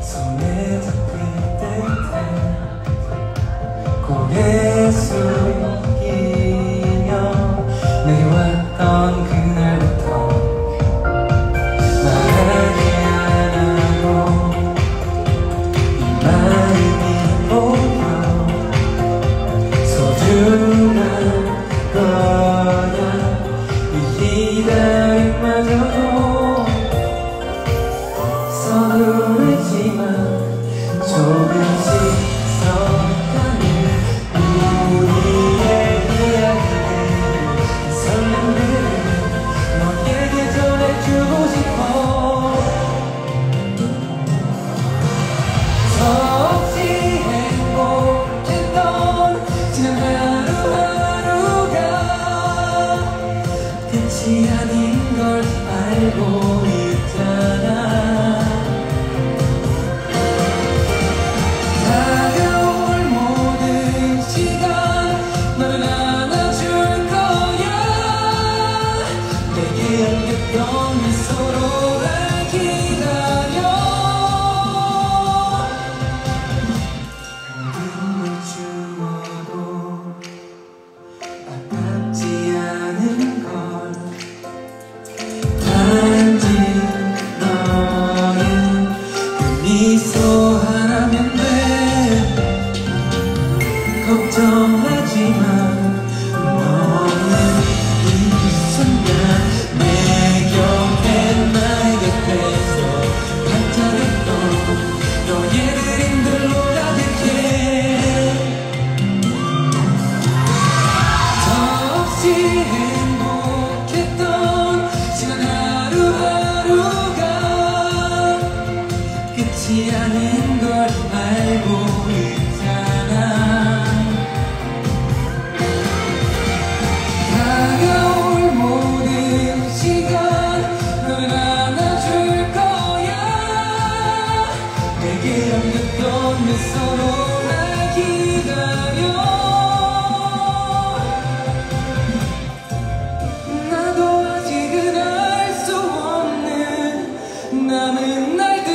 손에 잡힐 듯한 고개 숙이며 내게 왔던 그날부터 말하지 않아도 이말 행복했던 지난 하루하루가 끝이 아닌 걸 알고 있잖아. 다가올 모든 시간 널 안아줄 거야. 내게 안겼던 미소로 남은 날들.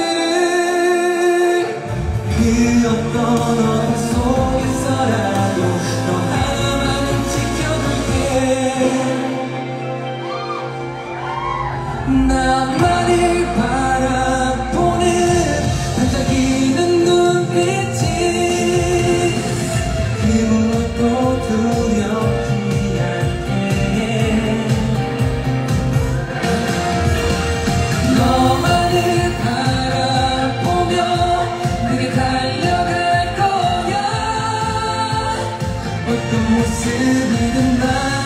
그 어떤 어둠 속에서라도 너 하나만은 지켜줄게. 나만을 바라 난 상관없어